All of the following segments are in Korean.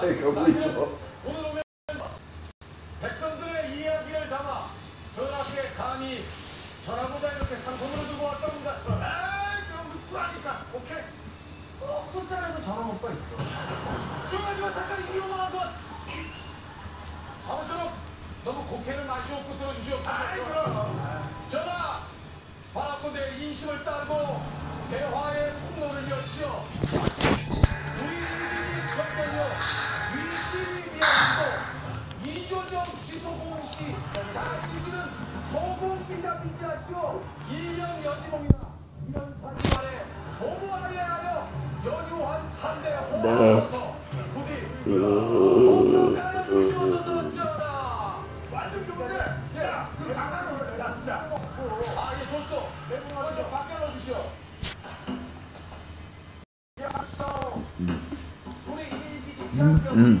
제가 보이죠. 오늘 오면 백성들의 이야기를 담아 전하께 감히 전하고자 이렇게 상품으로 두고 왔답니다. 아이 너무 쿨하니까 오케이 꼭 숫자에서 저런 오빠 있어 중요하지만 잠깐 위험한 것. 아무쪼록 너무 곡해를 마시옵고 그럼 전하, 바라건대 인심을 따르고 대화의 통로를 여시어 우리 천년여 위신이 미하시고 이조정 지소공시 자식이는 소공기자 비지하시오 일령 여지몽이나 이런 사지 말에 소무하게 하여 연유한 한대 호하셔서 부디 일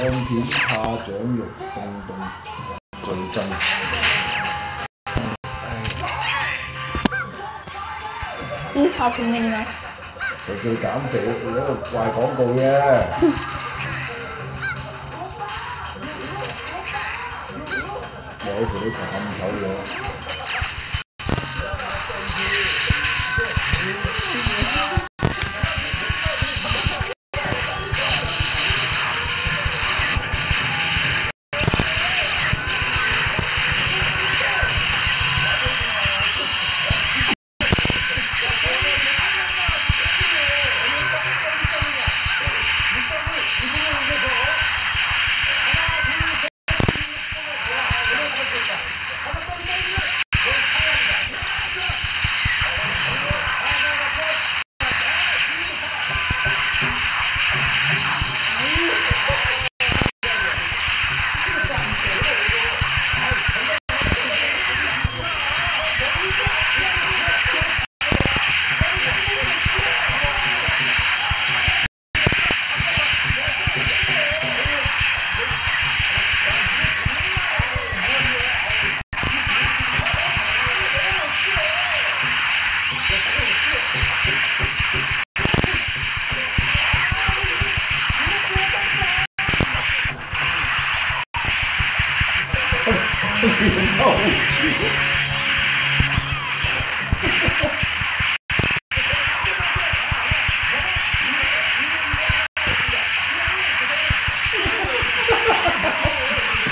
片、蝦掌肉、凍凍最真。咦，拍片嘅點啊？佢叫你減肥，你喺度賣廣告啫。有條你咁醜樣。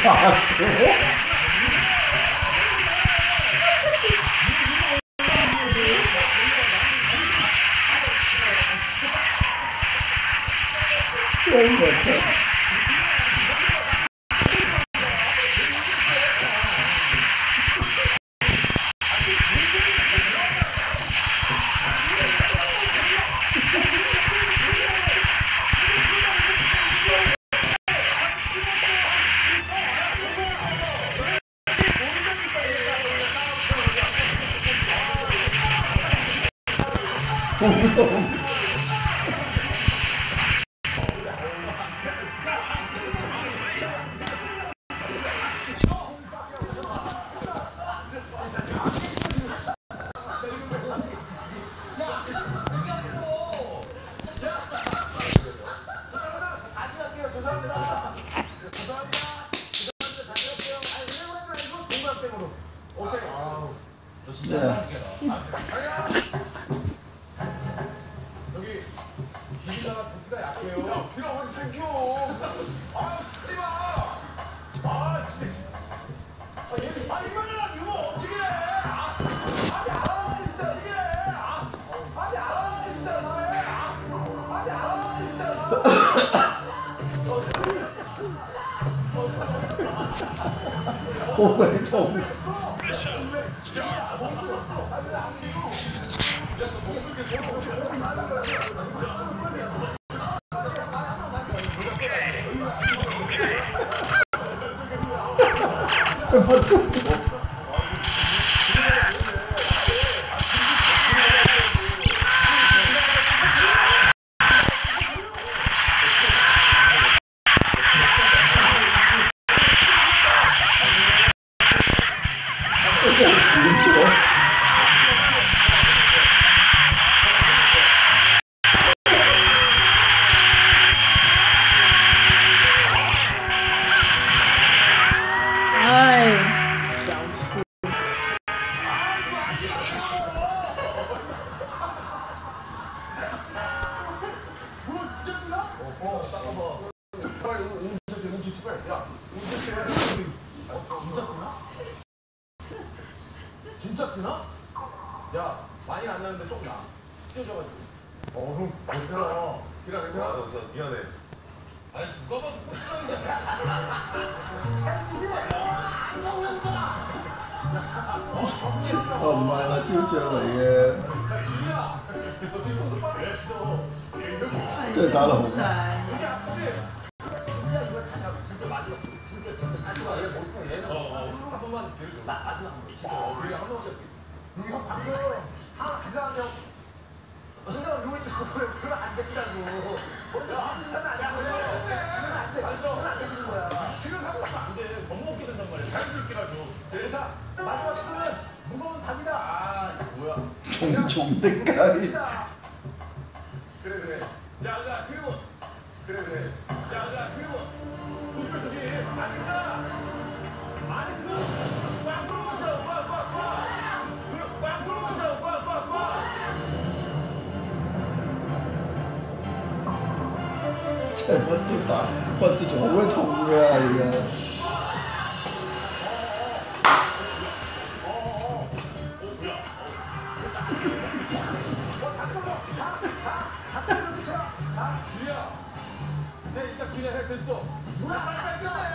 Fuck. Oh, no. 아, 얘, 아 이거는 이거 아이. 진짜 크나? 야 많이 안 나는데 좀 나. 어. 아니 누가 봐도 꼴찌잖아. 엄마가 찔찔 이게. 저 달라. 한 번만 기회 줘. 나 마지막 한 번. 진짜. 어, 그래 한 번만 줘. 이거 방금 하나 하고. 근데 누구 있다고 그러면 안 된다고. 먼저 안 돼. 그 자연스럽게 가지고. 자, 마지막 시도는 무거운 답이다. 아 뭐야? 종종 대가리. 그래 그래. 야 야 그리고 그래 그래. 야 야 그리고 조심해 조심. 아니다. 아니 그꽉 풀어보세요. 꽉 꽉꽉. 꽉 풀어보세요. 꽉 꽉 꽉. 잘못됐다. 버트 저왜 통거야 이게. 내 일단 기대해 됐어. 누가 잘 뺐겠네.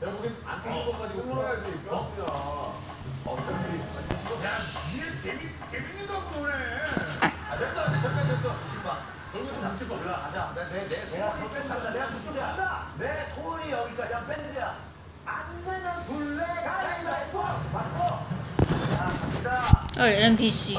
내가 보기엔 안 찾는 것 가지고 풀어야지. 뼈야. 어차피 야, 니네 재미, 재밌는 거 보네. 아 됐어 이제 잠깐 됐어. 얼굴 좀 묻지 마. 가자. 내, 내, 내 소원이 뺀다. 내가 진짜. 내 소원이 여기까지 안 뺀다. 안 되면 둘레 가위바위보. 맞고. 자, 갑시다. 어, NPC.